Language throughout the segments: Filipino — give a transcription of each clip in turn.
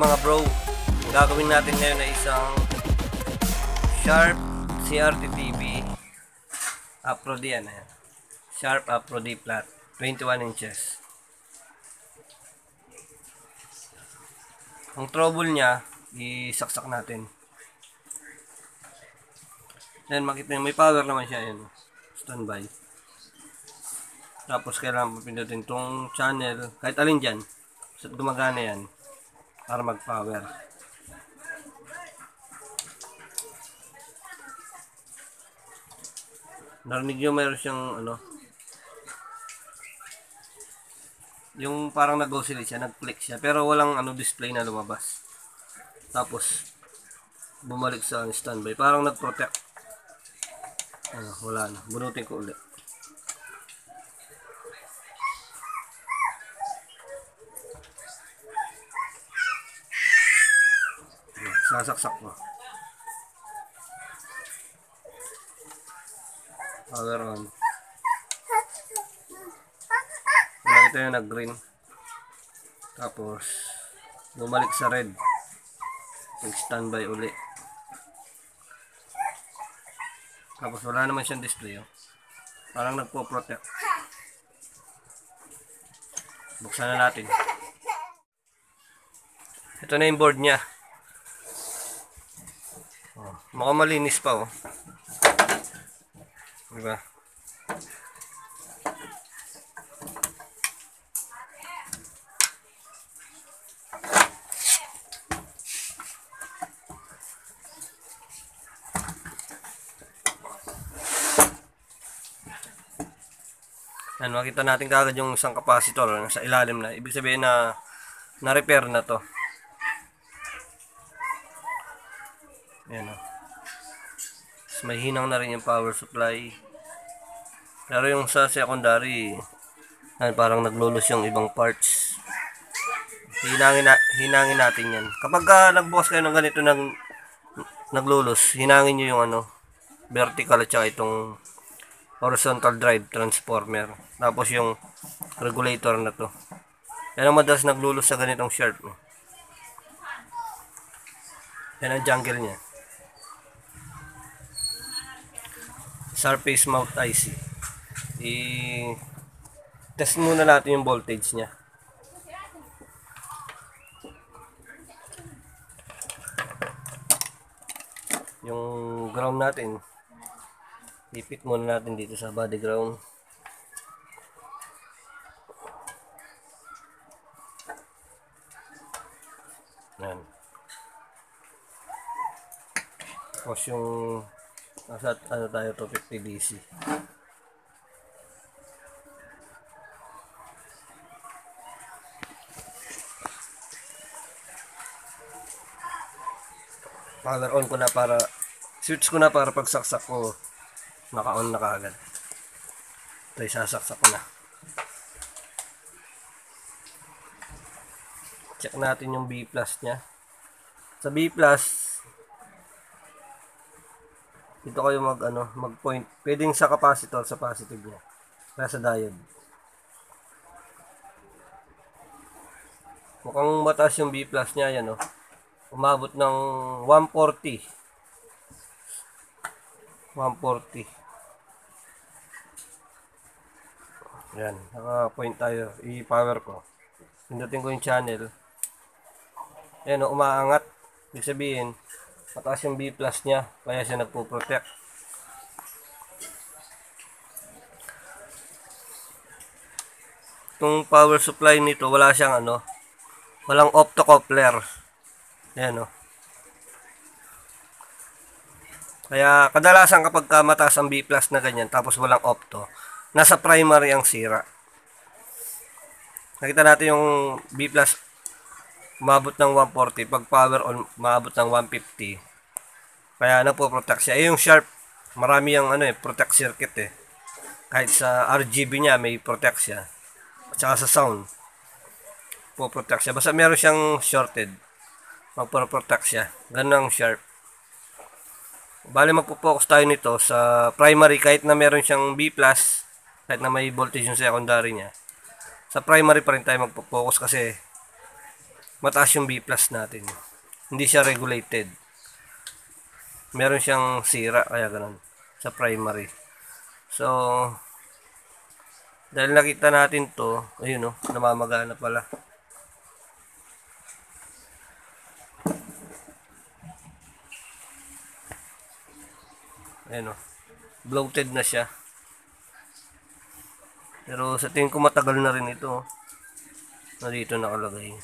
mga bro, gagawin natin ngayon ay isang Sharp CRT TV Apro D yan. Sharp Apro D flat 21 inches. Ang trouble niya, isaksak natin. Then makita niyo may power naman siya yun. Standby. Tapos kailangan pindutin tong channel, kahit alin dyan. Gumagana yan para mag-power. Narinig nyo mayroon siyang ano yung parang nag-oscillate siya, nag-click siya pero walang ano display na lumabas. Tapos bumalik sa standby. Parang nag-protect. Ano, wala na. Bunutin ko ulit. Sasaksak mo. Power on. Nakita yung nag-green. Tapos, bumalik sa red. Nag-standby uli. Tapos wala naman siyang display. Oh. Parang nagpo-protect. Buksan na natin. Ito na yung board niya. Oh, mukhang malinis pa oh. Diba? Yan, makita natin kagad yung isang capacitor sa ilalim na. Ibig sabihin na na-repair na to. Yan o. Mas may hinang na rin yung power supply. Pero yung sa secondary, yan, parang naglulos yung ibang parts. Hinangin, na, hinangin natin yan. Kapag uh, nagbukas kayo ng ganito ng naglulos, hinangin nyo yung ano, vertical at saka itong horizontal drive transformer. Tapos yung regulator na to. Yan ang madalas naglulos sa ganitong. No? Yan ang jungle niya. Surface mount IC. I test muna natin yung voltage niya. Yung ground natin ipit muna natin dito sa body ground yan tapos yung nasa ano tayo to 50 DC power on ko na para switch ko na para pagsaksak ko naka-on na kaagad. Ito isasaksak ko na. Check natin yung B plus nya sa B plus dito kayo mag ano mag point pwedeng sa capacitor sa positive nya kaya sa diode. Mukhang mataas yung B plus nya yan oh. Umabot ng 140 140 yan naka point tayo. I-power ko. Pindutin ko yung channel. Yan o umaangat. Ibig sabihin mataas yung B plus nya kaya siya nagpo-protect. Itong power supply nito wala siyang ano walang optocoupler. Yan o Kaya kadalasan kapag ka mataas ang B plus na ganyan tapos walang opto, nasa primary ang sira. Nakita natin yung B plus umabot ng 140, pag power on umabot ng 150. Kaya nagpo-protect siya. Eh, yung sharp, marami yung ano eh, protect circuit eh. Kahit sa RGB niya may protect siya. At saka sa sound, po-protect siya. Basta meron siyang shorted, magpo-protect siya. Ganun ang sharp. Bali magpo-focus tayo nito sa primary kahit na meron siyang B+, kahit na may voltage yung secondary niya. Sa primary pa rin tayo magpo-focus kasi mataas yung B plus natin. Hindi siya regulated. Meron siyang sira, kaya ganun. Sa primary. So, dahil nakita natin to, ayun o, oh, namamagana pala. Ayun o, oh, bloated na siya. Pero sa tingin ko matagal na rin ito. Na dito nakalagay.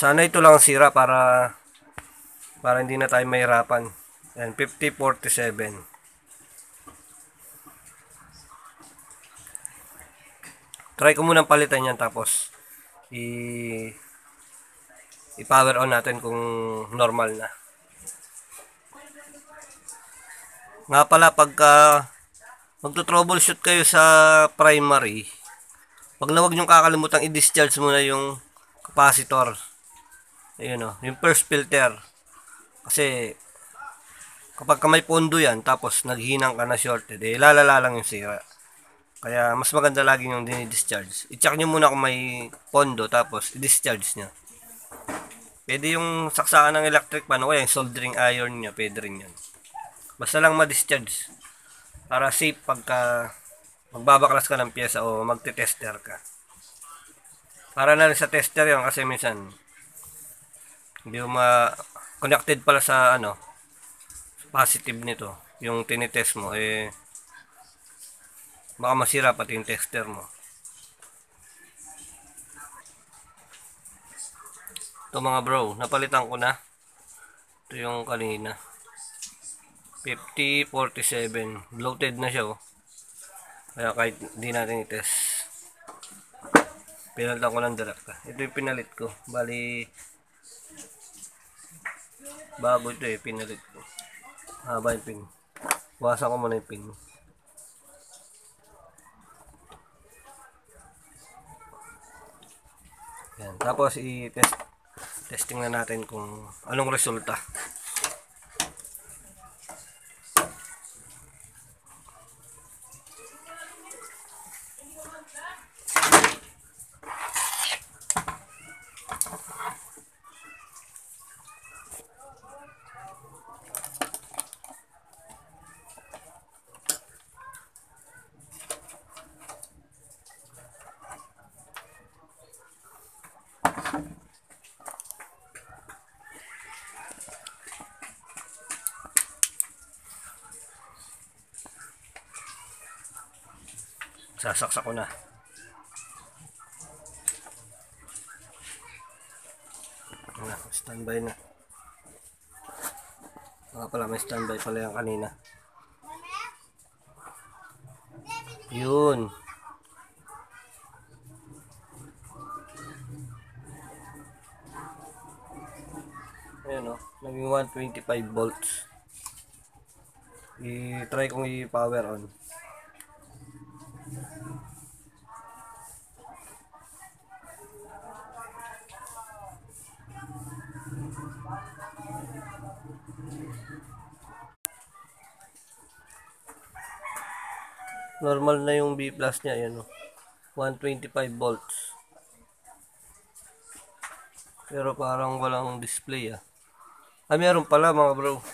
Sana ito lang sira para para hindi na tayo mahirapan. Ayan, 5047. Try ko munang palitan yan tapos i i-power on natin kung normal na. Nga pala pagka magto-troubleshoot kayo sa primary, wag na wag niyong kakalimutang i-discharge muna yung capacitor. Ayun o, yung first filter. Kasi, kapag ka may pondo yan, tapos naghinang ka na shorted, eh, lalala lang yung sira. Kaya, mas maganda lagi yung dini-discharge. I-check nyo muna kung may pondo, tapos i-discharge nyo. Pwede yung saksakan ng electric pan, o yung soldering iron nyo, pwede rin yan. Basta lang ma-discharge para safe pagka magbabaklas ka ng pyesa o magte-tester ka. Para na rin sa tester yun kasi minsan hindi ma connected pala sa ano positive nito. Yung tinitest mo eh baka masira pati yung tester mo. Ito mga bro napalitan ko na. Ito yung kanina. 5047 bloated na siya oh. kaya kahit hindi natin i-test. Pinalitan ko ng direkta ito yung pinalit ko. Bali bago ito eh pinalit ko. Haba yung pin. Wasan ko muna yung pin. Yan. Tapos i-test testing na natin kung anong resulta sasaksak ko na. Na standby na. Mga pala may standby pala yan kanina. Yun. Ayun o naging 125 volts. I-try kong i-power on normal na yung B plus niya yan o 125 volts. Pero parang walang display ah. Ah meron pala mga bro.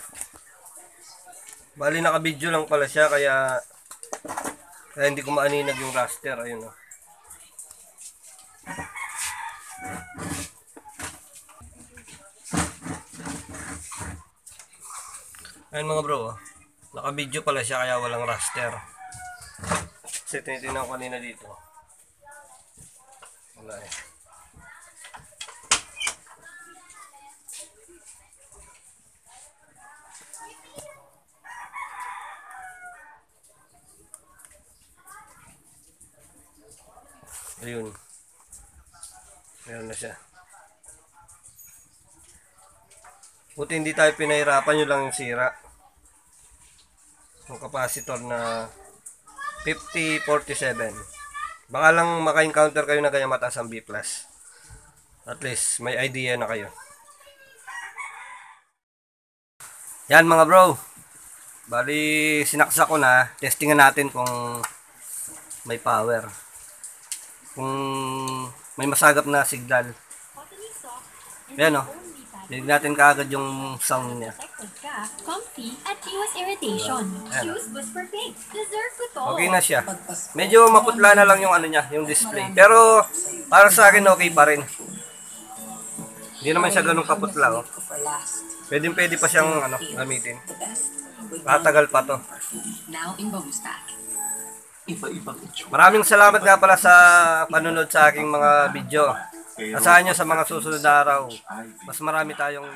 Bali naka video lang pala siya kaya kaya hindi ko maaninag yung raster ayun o ayun mga bro oh. naka video pala siya kaya walang raster kasi tinitingnan ko kanina dito. Wala eh. Ayun. Meron na siya. Buti hindi tayo pinahirapan yun lang yung sira. Yung capacitor na 5047. Baka lang maka-encounter kayo na ganyan mataas ang B+. At least may idea na kayo. Yan mga bro. Bali sinaksa ko na. Testingan natin kung may power. Kung may masagap na signal. Ayan o. Dinig natin kaagad yung sound niya. Comfy, at iwas irritation. Choose Whisper Pink. Deserve ko to. Okay na siya. Medyo maputla na lang yung ano niya, yung display. Pero para sa akin okay pa rin. Hindi naman siya ganun kaputla oh. Pwede pwede pa siyang ano, gamitin. Matagal pa to. Now in Babusta. Iba-ibang itsura. Maraming salamat nga pala sa panunod sa aking mga video. Asahan nyo sa mga susunod na araw. Mas marami tayong.